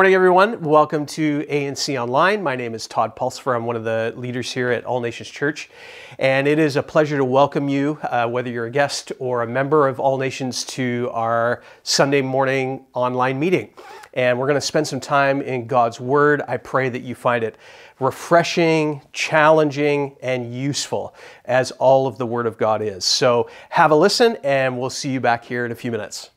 Morning, everyone. Welcome to ANC Online. My name is Todd Pulsifer. I'm one of the leaders here at All Nations Church, and it is a pleasure to welcome you, uh, whether you're a guest or a member of All Nations, to our Sunday morning online meeting. And we're going to spend some time in God's Word. I pray that you find it refreshing, challenging, and useful, as all of the Word of God is. So have a listen, and we'll see you back here in a few minutes.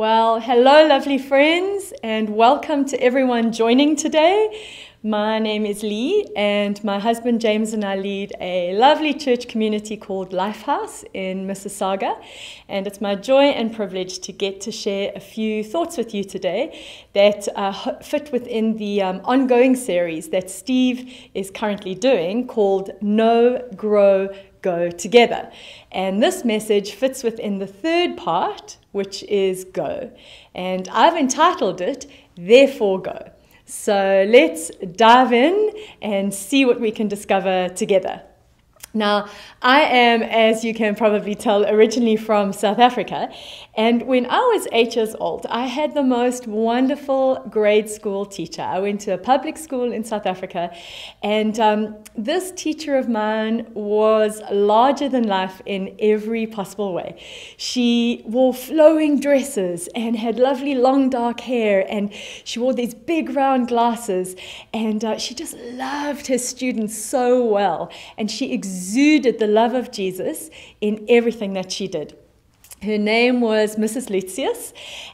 Well, hello, lovely friends, and welcome to everyone joining today. My name is Leigh, and my husband James and I lead a lovely church community called Lifehouse in Mississauga. And it's my joy and privilege to get to share a few thoughts with you today that uh, fit within the um, ongoing series that Steve is currently doing called Know, Grow, Go Together. And this message fits within the third part which is go. And I've entitled it, Therefore Go. So let's dive in and see what we can discover together. Now, I am, as you can probably tell, originally from South Africa. And when I was eight years old, I had the most wonderful grade school teacher. I went to a public school in South Africa. And um, this teacher of mine was larger than life in every possible way. She wore flowing dresses and had lovely long dark hair. And she wore these big round glasses. And uh, she just loved her students so well. And she exuded the love of Jesus in everything that she did. Her name was Mrs. Lucius,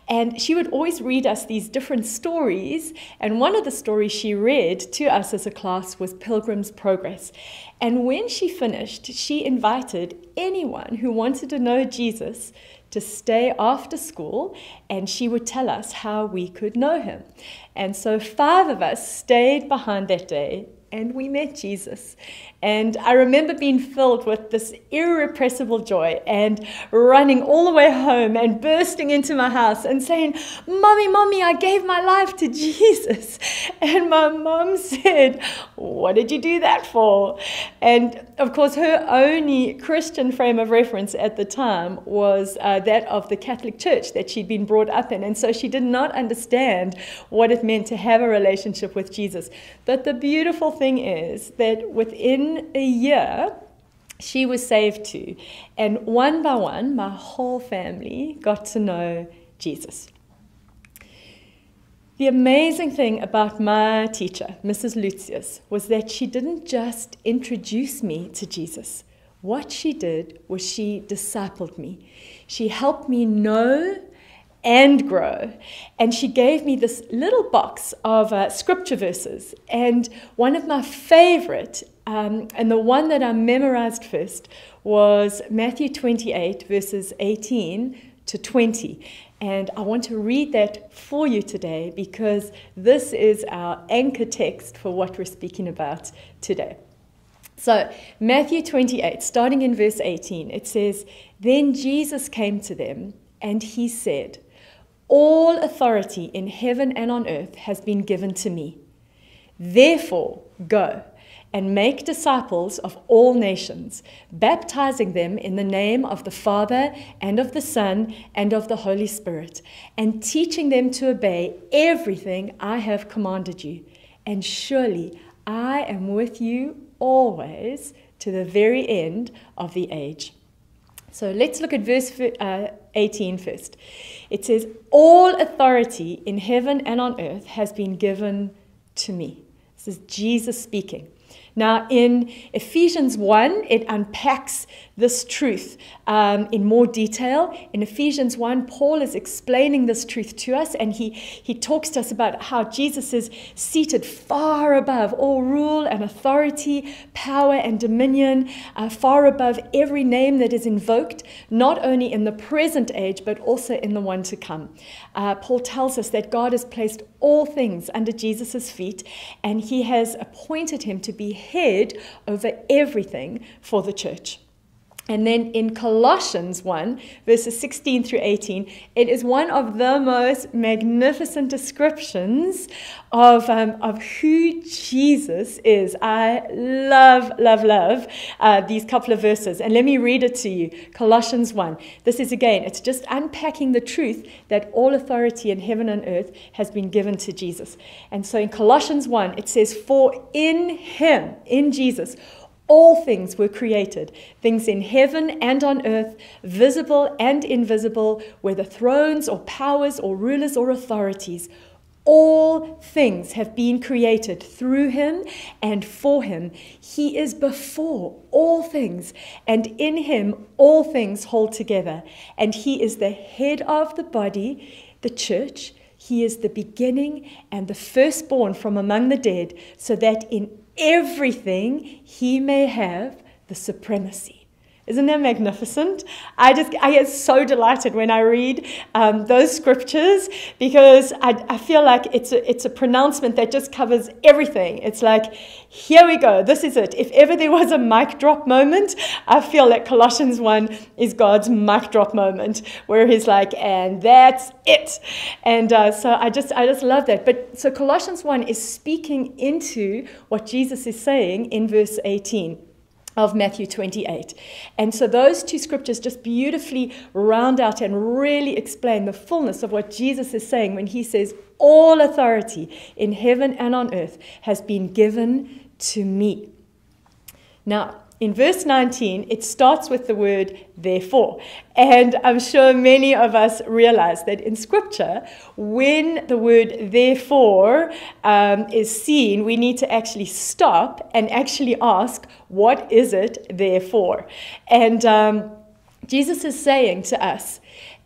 and she would always read us these different stories. And one of the stories she read to us as a class was Pilgrim's Progress. And when she finished, she invited anyone who wanted to know Jesus to stay after school, and she would tell us how we could know him. And so five of us stayed behind that day and we met Jesus. And I remember being filled with this irrepressible joy and running all the way home and bursting into my house and saying, Mommy, Mommy, I gave my life to Jesus. And my mom said, What did you do that for? And of course, her only Christian frame of reference at the time was uh, that of the Catholic Church that she'd been brought up in. And so she did not understand what it meant to have a relationship with Jesus. But the beautiful thing is that within a year, she was saved too. And one by one, my whole family got to know Jesus. The amazing thing about my teacher, Mrs. Lucius, was that she didn't just introduce me to Jesus. What she did was she discipled me. She helped me know and grow. And she gave me this little box of uh, scripture verses. And one of my favorite, um, and the one that I memorized first, was Matthew 28, verses 18 to 20. And I want to read that for you today because this is our anchor text for what we're speaking about today. So, Matthew 28, starting in verse 18, it says, Then Jesus came to them and he said, All authority in heaven and on earth has been given to me. Therefore, go and make disciples of all nations, baptizing them in the name of the Father and of the Son and of the Holy Spirit, and teaching them to obey everything I have commanded you. And surely I am with you always to the very end of the age. So let's look at verse uh, 18 first. It says, All authority in heaven and on earth has been given to me. This is Jesus speaking. Now, in Ephesians 1, it unpacks this truth um, in more detail. In Ephesians 1, Paul is explaining this truth to us, and he, he talks to us about how Jesus is seated far above all rule and authority, power and dominion, uh, far above every name that is invoked, not only in the present age, but also in the one to come. Uh, Paul tells us that God has placed all things under Jesus' feet, and he has appointed him to be head over everything for the church. And then in Colossians 1, verses 16 through 18, it is one of the most magnificent descriptions of, um, of who Jesus is. I love, love, love uh, these couple of verses. And let me read it to you Colossians 1. This is again, it's just unpacking the truth that all authority in heaven and earth has been given to Jesus. And so in Colossians 1, it says, For in him, in Jesus, all things were created, things in heaven and on earth, visible and invisible, whether thrones or powers or rulers or authorities. All things have been created through him and for him. He is before all things, and in him all things hold together. And he is the head of the body, the church. He is the beginning and the firstborn from among the dead, so that in everything he may have the supremacy. Isn't that magnificent? I just I get so delighted when I read um, those scriptures because I, I feel like it's a, it's a pronouncement that just covers everything. It's like, here we go, this is it. If ever there was a mic drop moment, I feel that Colossians 1 is God's mic drop moment where he's like, and that's it. And uh, so I just I just love that. But so Colossians 1 is speaking into what Jesus is saying in verse 18 of Matthew 28. And so those two scriptures just beautifully round out and really explain the fullness of what Jesus is saying when he says, All authority in heaven and on earth has been given to me. Now, in verse 19, it starts with the word therefore. And I'm sure many of us realize that in Scripture, when the word therefore um, is seen, we need to actually stop and actually ask, what is it therefore? And um, Jesus is saying to us,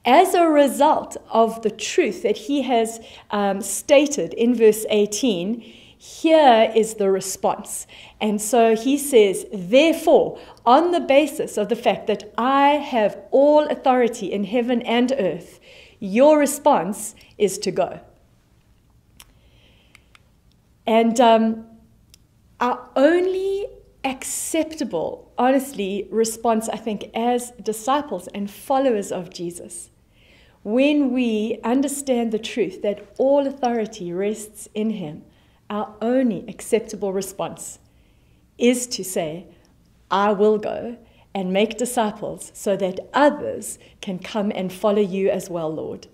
as a result of the truth that he has um, stated in verse 18, here is the response. And so he says, therefore, on the basis of the fact that I have all authority in heaven and earth, your response is to go. And um, our only acceptable, honestly, response, I think, as disciples and followers of Jesus, when we understand the truth that all authority rests in him our only acceptable response is to say, I will go and make disciples so that others can come and follow you as well, Lord.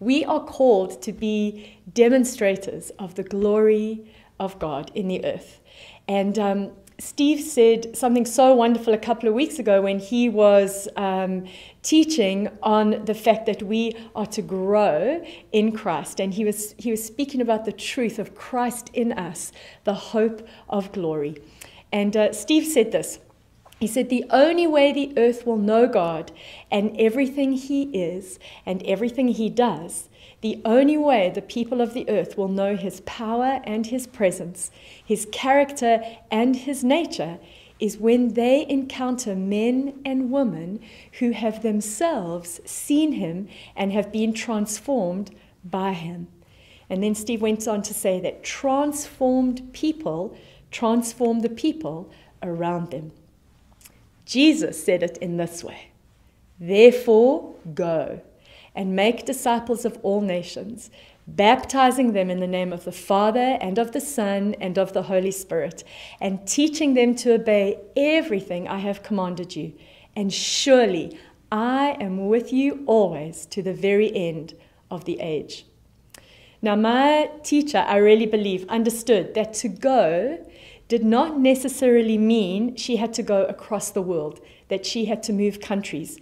We are called to be demonstrators of the glory of God in the earth. And um, Steve said something so wonderful a couple of weeks ago when he was um, teaching on the fact that we are to grow in Christ. And he was, he was speaking about the truth of Christ in us, the hope of glory. And uh, Steve said this. He said, The only way the earth will know God and everything He is and everything He does the only way the people of the earth will know his power and his presence, his character and his nature, is when they encounter men and women who have themselves seen him and have been transformed by him. And then Steve went on to say that transformed people transform the people around them. Jesus said it in this way Therefore, go and make disciples of all nations, baptizing them in the name of the Father and of the Son and of the Holy Spirit, and teaching them to obey everything I have commanded you. And surely I am with you always to the very end of the age. Now, my teacher, I really believe, understood that to go did not necessarily mean she had to go across the world, that she had to move countries.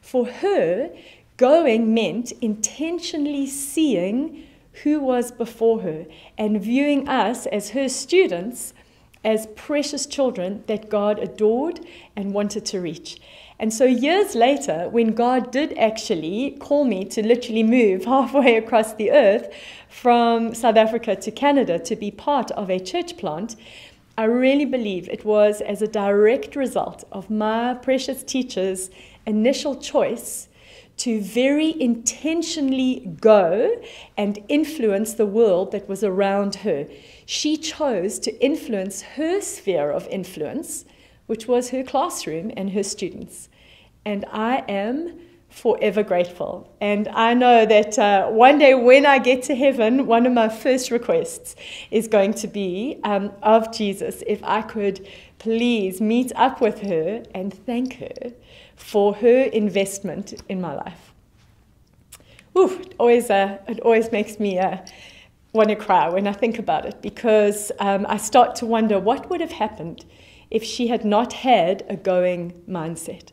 For her, Going meant intentionally seeing who was before her and viewing us as her students as precious children that God adored and wanted to reach. And so, years later, when God did actually call me to literally move halfway across the earth from South Africa to Canada to be part of a church plant, I really believe it was as a direct result of my precious teacher's initial choice to very intentionally go and influence the world that was around her. She chose to influence her sphere of influence, which was her classroom and her students. And I am forever grateful. And I know that uh, one day when I get to heaven, one of my first requests is going to be um, of Jesus if I could please meet up with her and thank her for her investment in my life. Ooh, it always, uh, it always makes me uh, want to cry when I think about it because um, I start to wonder what would have happened if she had not had a going mindset.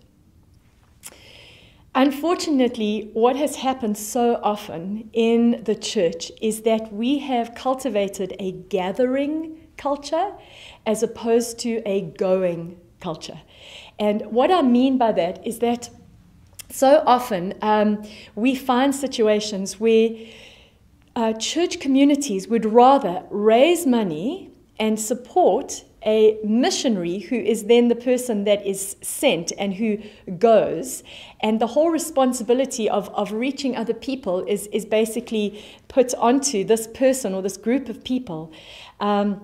Unfortunately, what has happened so often in the church is that we have cultivated a gathering culture as opposed to a going culture. And what I mean by that is that so often um, we find situations where uh, church communities would rather raise money and support a missionary who is then the person that is sent and who goes. And the whole responsibility of, of reaching other people is, is basically put onto this person or this group of people. Um,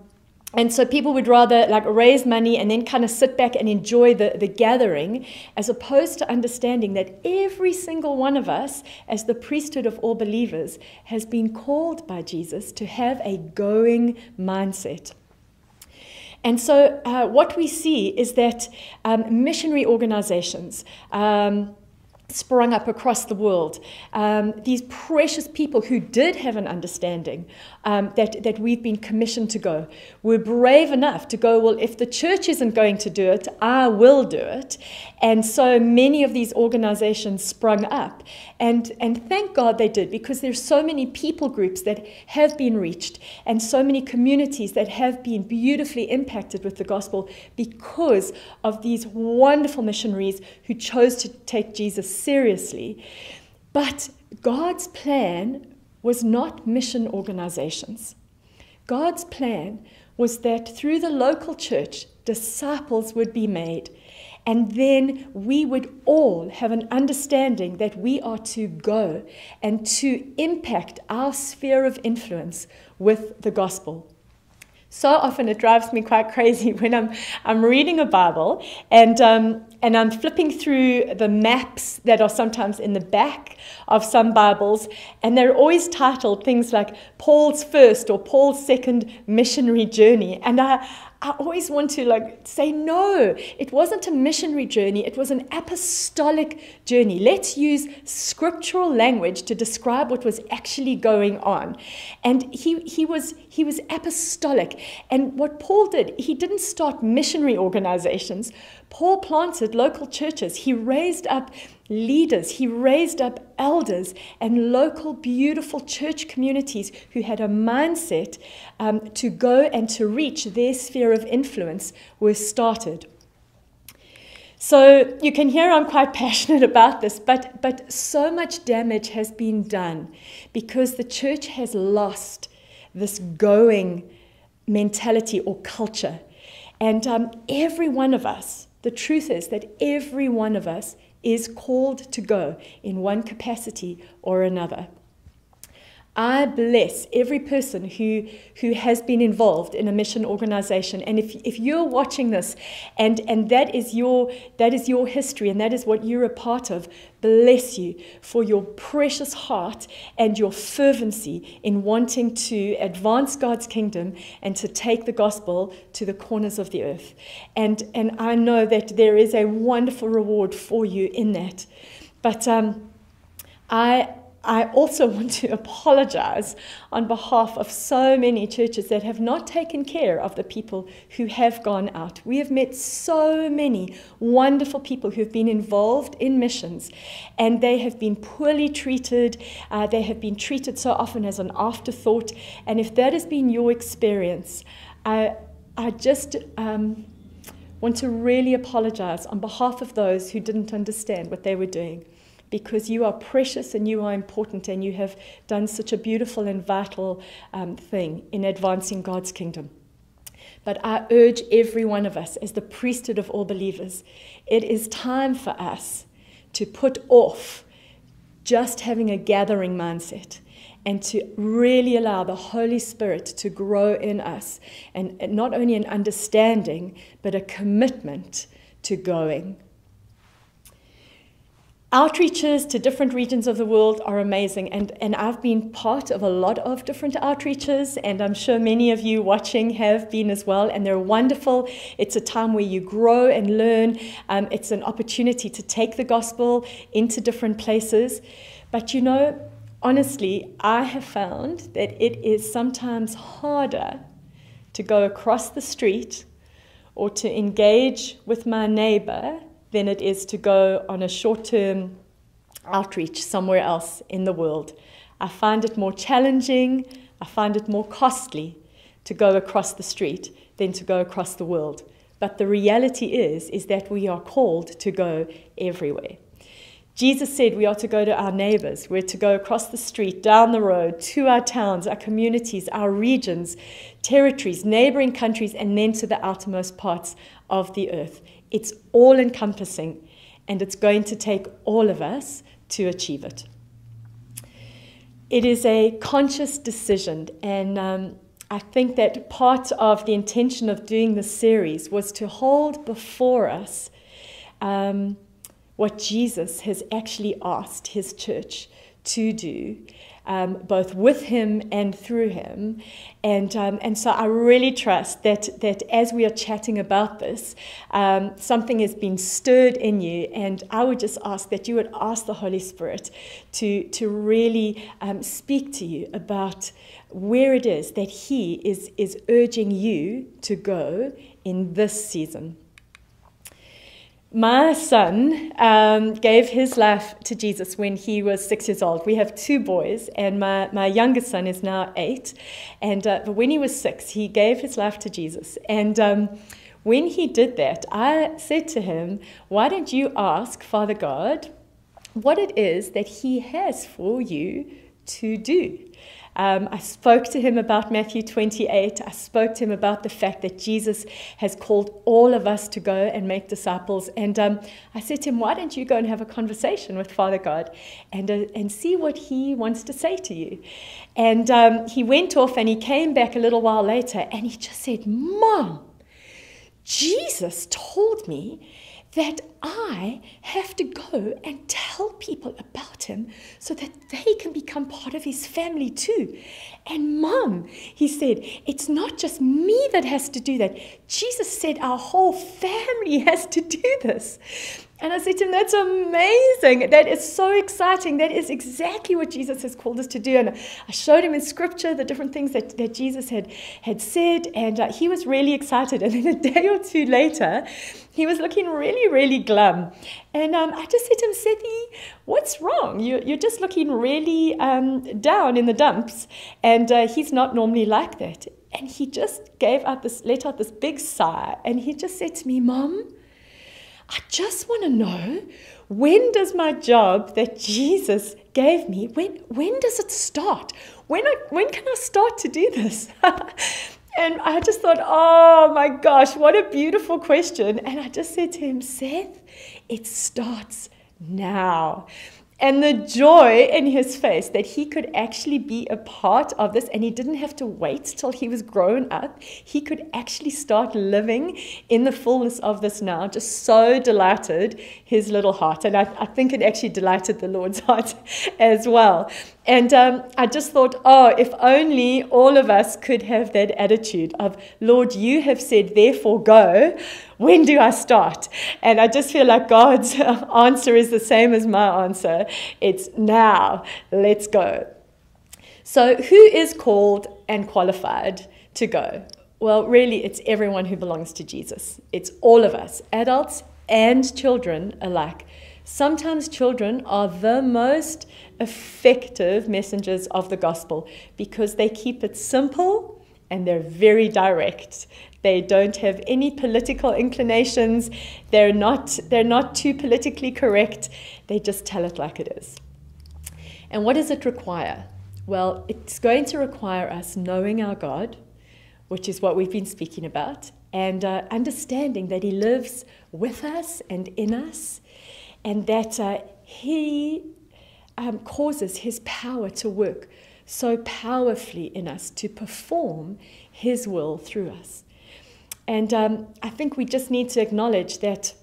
and so people would rather like raise money and then kind of sit back and enjoy the, the gathering as opposed to understanding that every single one of us as the priesthood of all believers has been called by jesus to have a going mindset and so, uh, what we see is that um, missionary organizations, um, sprung up across the world. Um, these precious people who did have an understanding um, that, that we've been commissioned to go We're brave enough to go, well, if the church isn't going to do it, I will do it. And so many of these organizations sprung up. And, and thank God they did, because there's so many people groups that have been reached and so many communities that have been beautifully impacted with the gospel because of these wonderful missionaries who chose to take Jesus seriously. But God's plan was not mission organizations. God's plan was that through the local church, disciples would be made. And then we would all have an understanding that we are to go and to impact our sphere of influence with the gospel. So often it drives me quite crazy when I'm, I'm reading a Bible and, um, and I'm flipping through the maps that are sometimes in the back of some Bibles, and they're always titled things like Paul's first or Paul's second missionary journey. And I, I always want to like say no. It wasn't a missionary journey, it was an apostolic journey. Let's use scriptural language to describe what was actually going on. And he he was he was apostolic. And what Paul did, he didn't start missionary organizations. Paul planted local churches. He raised up leaders, he raised up elders and local beautiful church communities who had a mindset um, to go and to reach their sphere of influence were started. So you can hear I'm quite passionate about this, but, but so much damage has been done because the church has lost this going mentality or culture. And um, every one of us, the truth is that every one of us is called to go in one capacity or another. I bless every person who, who has been involved in a mission organization. And if, if you're watching this and, and that, is your, that is your history and that is what you're a part of, bless you for your precious heart and your fervency in wanting to advance God's kingdom and to take the gospel to the corners of the earth. And, and I know that there is a wonderful reward for you in that. But um, I I also want to apologize on behalf of so many churches that have not taken care of the people who have gone out. We have met so many wonderful people who have been involved in missions, and they have been poorly treated. Uh, they have been treated so often as an afterthought. And if that has been your experience, I, I just. Um, want to really apologize on behalf of those who didn't understand what they were doing because you are precious and you are important and you have done such a beautiful and vital um, thing in advancing God's kingdom. But I urge every one of us, as the priesthood of all believers, it is time for us to put off just having a gathering mindset and to really allow the Holy Spirit to grow in us and not only an understanding, but a commitment to going. Outreaches to different regions of the world are amazing, and, and I've been part of a lot of different outreaches, and I'm sure many of you watching have been as well, and they're wonderful. It's a time where you grow and learn, um, it's an opportunity to take the gospel into different places. But you know, honestly, I have found that it is sometimes harder to go across the street or to engage with my neighbor than it is to go on a short term outreach somewhere else in the world. I find it more challenging, I find it more costly to go across the street than to go across the world. But the reality is is that we are called to go everywhere. Jesus said we are to go to our neighbors. We're to go across the street, down the road, to our towns, our communities, our regions, territories, neighboring countries, and then to the outermost parts of the earth. It's all encompassing, and it's going to take all of us to achieve it. It is a conscious decision, and um, I think that part of the intention of doing this series was to hold before us um, what Jesus has actually asked his church to do um, both with him and through him. And, um, and so I really trust that, that as we are chatting about this, um, something has been stirred in you. And I would just ask that you would ask the Holy Spirit to, to really um, speak to you about where it is that He is, is urging you to go in this season my son um, gave his life to Jesus when he was six years old. We have two boys, and my, my youngest son is now eight. And uh, but when he was six, he gave his life to Jesus. And um, when he did that, I said to him, Why don't you ask Father God what it is that he has for you to do? Um, I spoke to him about Matthew 28. I spoke to him about the fact that Jesus has called all of us to go and make disciples. And um, I said to him, Why don't you go and have a conversation with Father God and, uh, and see what he wants to say to you? And um, he went off and he came back a little while later and he just said, Mom, Jesus told me that I have to go and tell people about him so that they can become part of his family too. And mom, he said, it's not just me that has to do that. Jesus said our whole family has to do this. And I said to him, That's amazing. That is so exciting. That is exactly what Jesus has called us to do. And I showed him in scripture the different things that, that Jesus had, had said, and uh, he was really excited. And then a day or two later, he was looking really, really glum. And um, I just said to him, Sethi, what's wrong? You, you're just looking really um, down in the dumps. And uh, he's not normally like that. And he just gave out this, let out this big sigh. And he just said to me, Mom, I just want to know when does my job that Jesus gave me, when, when does it start? When, I, when can I start to do this? and I just thought, oh my gosh, what a beautiful question. And I just said to him, Seth, it starts now and the joy in his face that he could actually be a part of this and he didn't have to wait till he was grown up. He could actually start living in the fullness of this now. Just so delighted his little heart. And I, I think it actually delighted the Lord's heart as well. And um, I just thought, oh, if only all of us could have that attitude of, Lord, you have said, therefore go. When do I start? And I just feel like God's answer is the same as my answer it's now. Let's go. So, who is called and qualified to go? Well, really, it's everyone who belongs to Jesus. It's all of us, adults and children alike. Sometimes children are the most effective messengers of the gospel because they keep it simple and they're very direct. They don't have any political inclinations. They're not, they're not too politically correct. They just tell it like it is. And what does it require? Well, it's going to require us knowing our God, which is what we've been speaking about, and uh, understanding that He lives with us and in us, and that uh, He um, causes His power to work so powerfully in us to perform His will through us. And um, I think we just need to acknowledge that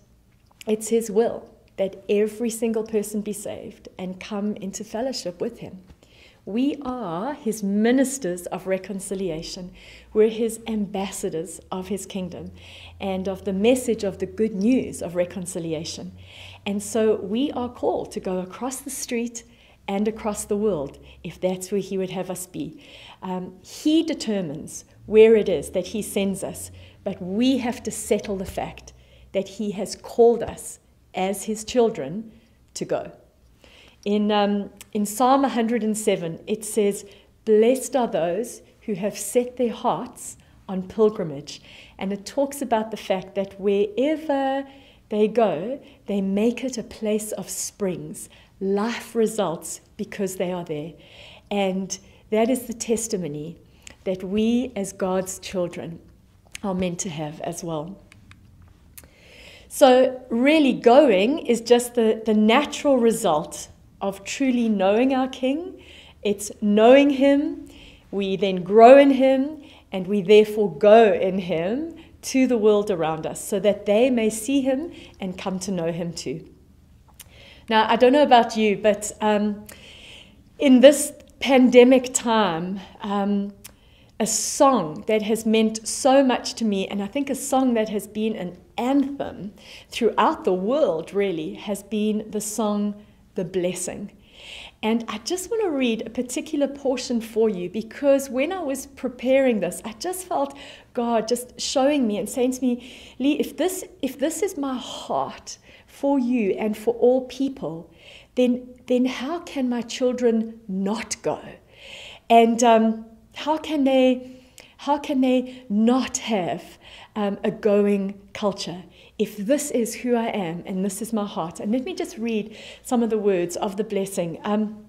It's His will that every single person be saved and come into fellowship with Him. We are His ministers of reconciliation. We're His ambassadors of His kingdom and of the message of the good news of reconciliation. And so we are called to go across the street and across the world if that's where He would have us be. Um, he determines where it is that He sends us, but we have to settle the fact that He has called us as His children to go. In, um, in Psalm 107, it says, Blessed are those who have set their hearts on pilgrimage. And it talks about the fact that wherever they go, they make it a place of springs. Life results because they are there. And that is the testimony that we, as God's children, are meant to have as well. So, really, going is just the, the natural result of truly knowing our King. It's knowing Him, we then grow in Him, and we therefore go in Him to the world around us so that they may see Him and come to know Him too. Now, I don't know about you, but um, in this pandemic time, um, a song that has meant so much to me, and I think a song that has been an anthem throughout the world really, has been the song The Blessing. And I just want to read a particular portion for you because when I was preparing this, I just felt God just showing me and saying to me, Leigh, if this, if this is my heart for you and for all people, then, then how can my children not go? And um, how can they how can they not have um, a going culture if this is who I am and this is my heart? And let me just read some of the words of the blessing. Um,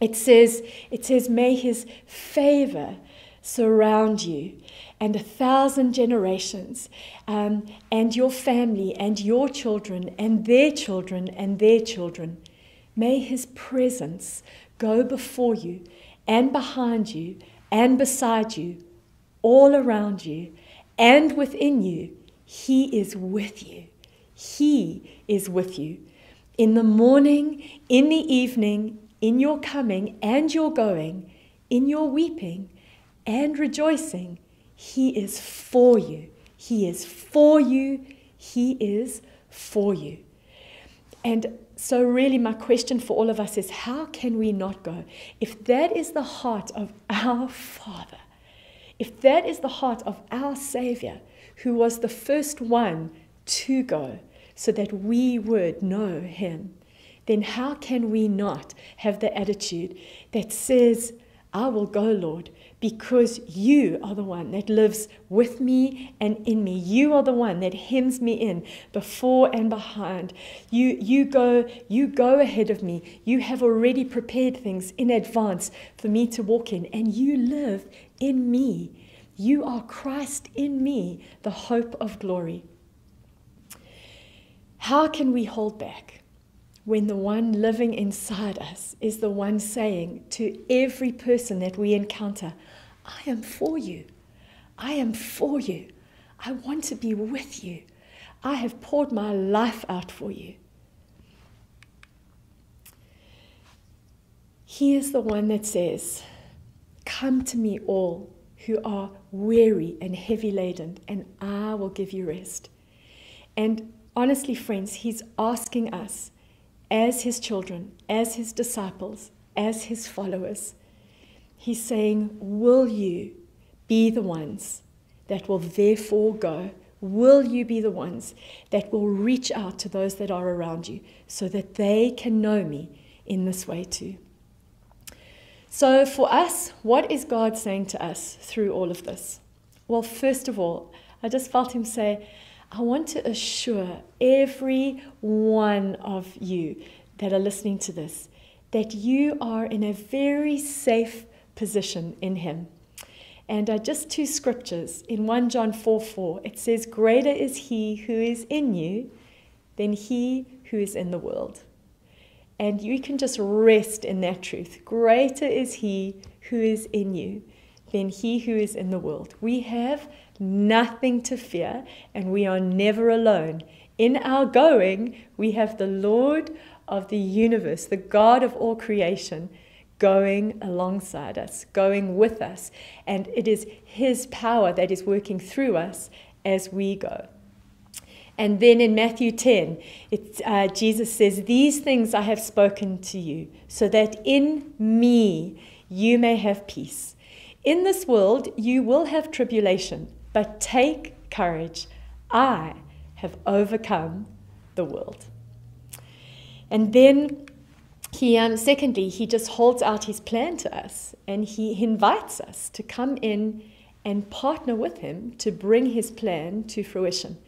it says, it says, may his favor surround you and a thousand generations, um, and your family, and your children, and their children, and their children. May his presence go before you, and behind you, and beside you, all around you, and within you. He is with you. He is with you. In the morning, in the evening, in your coming and your going, in your weeping and rejoicing, He is for you. He is for you. He is for you. And so, really, my question for all of us is how can we not go? If that is the heart of our Father, if that is the heart of our Savior, who was the first one to go so that we would know Him, then how can we not have the attitude that says, I will go, Lord, because you are the one that lives with me and in me. You are the one that hems me in before and behind. You, you, go, you go ahead of me. You have already prepared things in advance for me to walk in, and you live in me. You are Christ in me, the hope of glory. How can we hold back? when the one living inside us is the one saying to every person that we encounter, I am for you. I am for you. I want to be with you. I have poured my life out for you. He is the one that says, Come to me, all who are weary and heavy laden, and I will give you rest. And honestly, friends, He's asking us, as His children, as His disciples, as His followers, He's saying, Will you be the ones that will therefore go? Will you be the ones that will reach out to those that are around you so that they can know me in this way too? So, for us, what is God saying to us through all of this? Well, first of all, I just felt Him say, I want to assure every one of you that are listening to this that you are in a very safe position in Him. And uh, just two scriptures. In 1 John 4 4, it says, Greater is He who is in you than He who is in the world. And you can just rest in that truth. Greater is He who is in you than He who is in the world. We have nothing to fear, and we are never alone In our going, we have the Lord of the universe, the God of all creation, going alongside us, going with us. And it is His power that is working through us as we go. And then in Matthew 10, uh, Jesus says, These things I have spoken to you, so that in me you may have peace. In this world you will have tribulation, but take courage. I have overcome the world. And then he, um, secondly, he just holds out his plan to us and he invites us to come in and partner with him to bring his plan to fruition.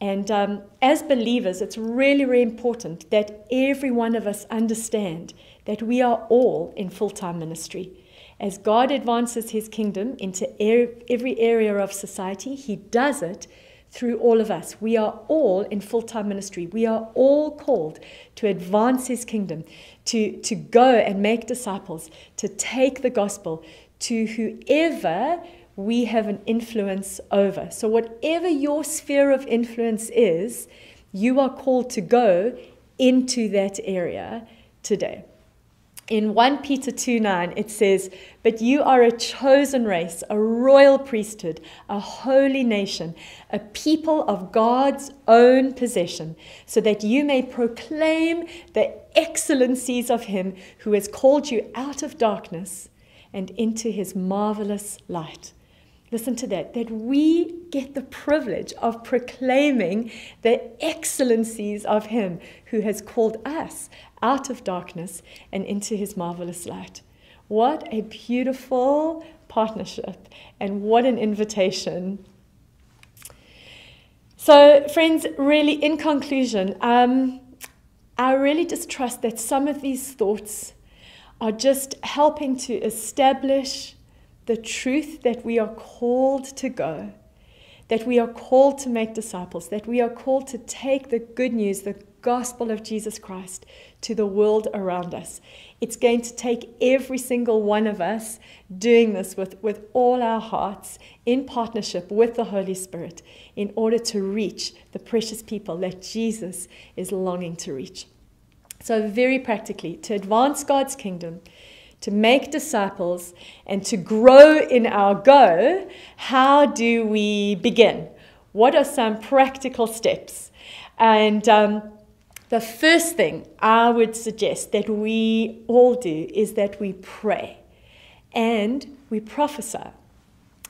And um, as believers, it's really, really important that every one of us understand that we are all in full time ministry. As God advances his kingdom into every area of society, he does it through all of us. We are all in full time ministry. We are all called to advance his kingdom, to, to go and make disciples, to take the gospel to whoever we have an influence over. So, whatever your sphere of influence is, you are called to go into that area today. In 1 Peter 2 9, it says, But you are a chosen race, a royal priesthood, a holy nation, a people of God's own possession, so that you may proclaim the excellencies of Him who has called you out of darkness and into His marvelous light. Listen to that, that we get the privilege of proclaiming the excellencies of Him who has called us out of darkness and into His marvelous light. What a beautiful partnership and what an invitation. So, friends, really, in conclusion, um, I really just trust that some of these thoughts are just helping to establish the truth that we are called to go, that we are called to make disciples, that we are called to take the good news, the gospel of Jesus Christ to the world around us. It's going to take every single one of us doing this with, with all our hearts in partnership with the Holy Spirit in order to reach the precious people that Jesus is longing to reach. So, very practically, to advance God's kingdom, to make disciples and to grow in our go, how do we begin? What are some practical steps? And um, the first thing I would suggest that we all do is that we pray and we prophesy.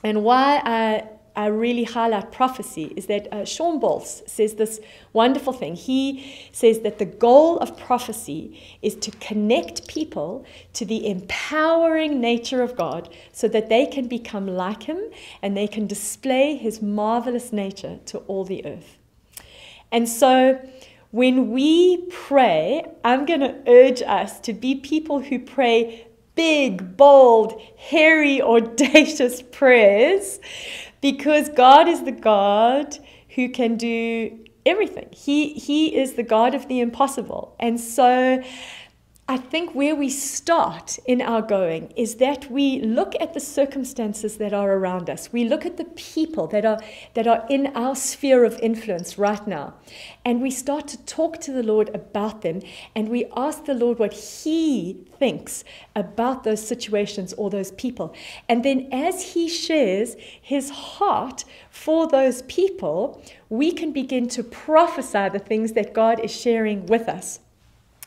And why I I really highlight prophecy is that uh, Shawn Bolz says this wonderful thing. He says that the goal of prophecy is to connect people to the empowering nature of God so that they can become like Him and they can display His marvelous nature to all the earth. And so, when we pray, I'm going to urge us to be people who pray big, bold, hairy, audacious prayers because God is the God who can do everything. He, he is the God of the impossible. And so I think where we start in our going is that we look at the circumstances that are around us. We look at the people that are, that are in our sphere of influence right now. And we start to talk to the Lord about them. And we ask the Lord what He thinks about those situations or those people. And then as He shares His heart for those people, we can begin to prophesy the things that God is sharing with us.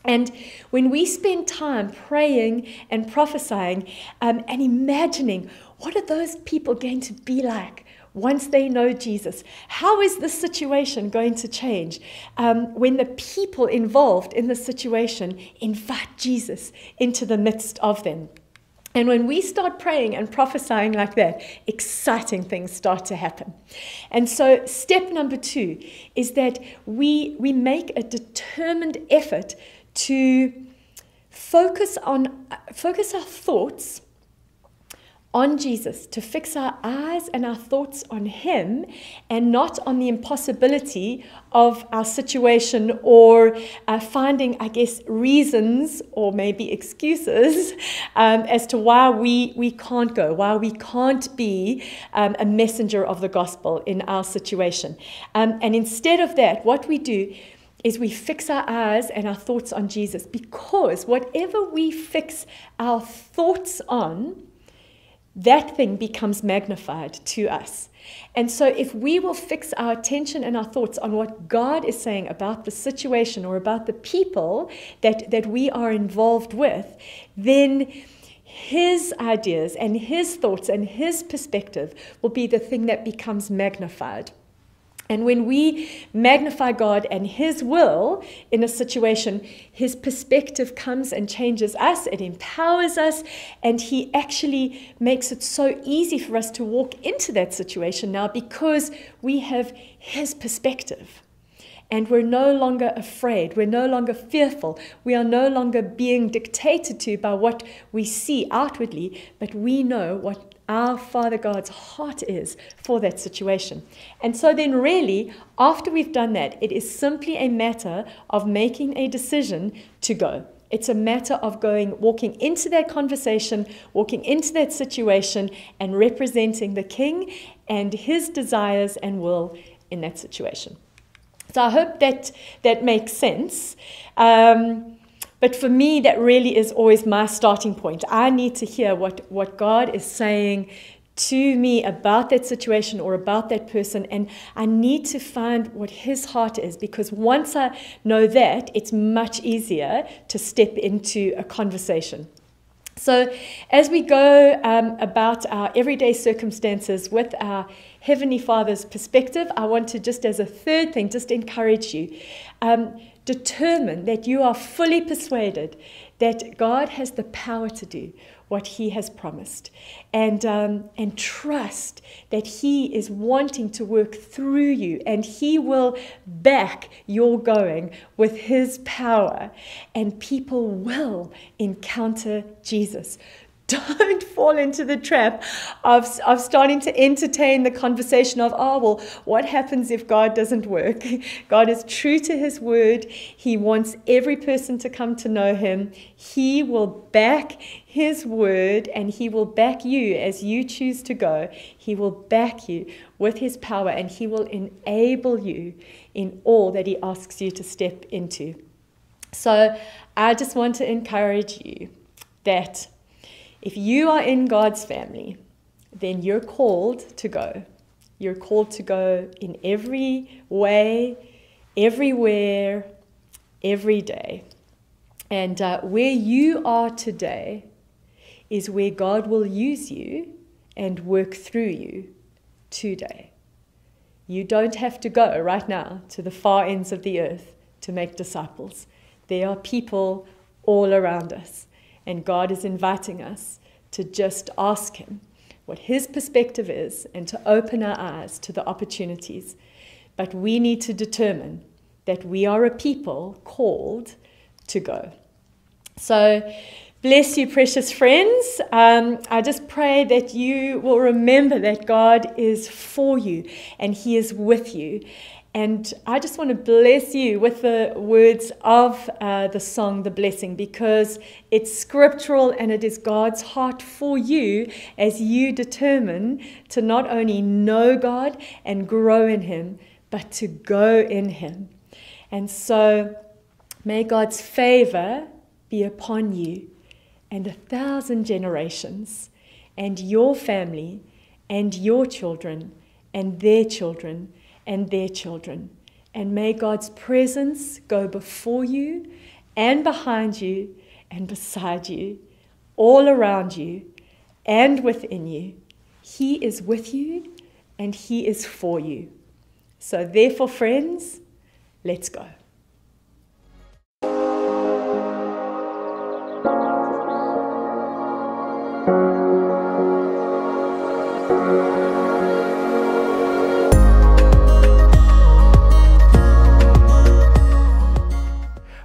And when we spend time praying and prophesying um, and imagining what are those people going to be like once they know Jesus? How is this situation going to change um, when the people involved in the situation invite Jesus into the midst of them? And when we start praying and prophesying like that, exciting things start to happen. And so, step number two is that we, we make a determined effort to focus on focus our thoughts on Jesus, to fix our eyes and our thoughts on Him and not on the impossibility of our situation or uh, finding, I guess, reasons or maybe excuses um, as to why we, we can't go, why we can't be um, a messenger of the gospel in our situation. Um, and instead of that, what we do is we fix our eyes and our thoughts on Jesus because whatever we fix our thoughts on, that thing becomes magnified to us. And so, if we will fix our attention and our thoughts on what God is saying about the situation or about the people that, that we are involved with, then His ideas and His thoughts and His perspective will be the thing that becomes magnified. And when we magnify God and His will in a situation, His perspective comes and changes us, it empowers us, and He actually makes it so easy for us to walk into that situation now because we have His perspective. And we're no longer afraid. We're no longer fearful. We are no longer being dictated to by what we see outwardly, but we know what our Father God's heart is for that situation. And so then, really, after we've done that, it is simply a matter of making a decision to go. It's a matter of going, walking into that conversation, walking into that situation, and representing the King and his desires and will in that situation. So I hope that that makes sense. Um, but for me, that really is always my starting point. I need to hear what, what God is saying to me about that situation or about that person, and I need to find what his heart is because once I know that, it's much easier to step into a conversation. So, as we go um, about our everyday circumstances with our Heavenly Father's perspective, I want to just as a third thing, just encourage you. Um, determine that you are fully persuaded that God has the power to do what He has promised, and um, and trust that He is wanting to work through you, and He will back your going with His power, and people will encounter Jesus. Don't fall into the trap of, of starting to entertain the conversation of, oh, well, what happens if God doesn't work? God is true to his word. He wants every person to come to know him. He will back his word and he will back you as you choose to go. He will back you with his power and he will enable you in all that he asks you to step into. So I just want to encourage you that if you are in God's family, then you're called to go. You're called to go in every way, everywhere, every day. And uh, where you are today is where God will use you and work through you today. You don't have to go right now to the far ends of the earth to make disciples. There are people all around us. And God is inviting us to just ask Him what His perspective is and to open our eyes to the opportunities. But we need to determine that we are a people called to go. So, bless you, precious friends. Um, I just pray that you will remember that God is for you and He is with you. And I just want to bless you with the words of uh, the song, The Blessing, because it's scriptural and it is God's heart for you as you determine to not only know God and grow in Him, but to go in Him. And so may God's favor be upon you and a thousand generations, and your family, and your children, and their children and their children. And may God's presence go before you and behind you and beside you, all around you and within you. He is with you and He is for you. So, therefore, friends, let's go.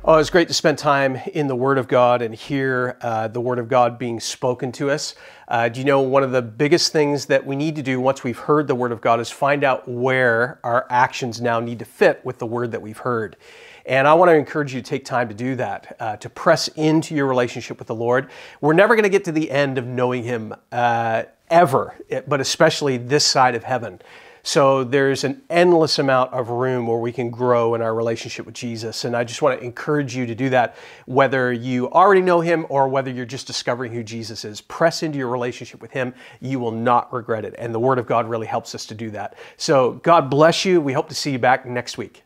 Oh, it's great to spend time in the Word of God and hear uh, the Word of God being spoken to us. Uh, do you know one of the biggest things that we need to do once we've heard the Word of God is find out where our actions now need to fit with the Word that we've heard. And I want to encourage you to take time to do that, uh, to press into your relationship with the Lord. We're never going to get to the end of knowing Him uh, ever, but especially this side of heaven. So there's an endless amount of room where we can grow in our relationship with Jesus. And I just want to encourage you to do that, whether you already know him or whether you're just discovering who Jesus is. Press into your relationship with him. You will not regret it. And the Word of God really helps us to do that. So God bless you. We hope to see you back next week.